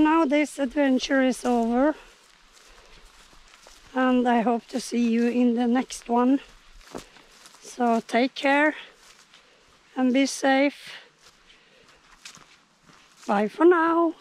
Now this adventure is over. And I hope to see you in the next one. So take care and be safe. Bye for now.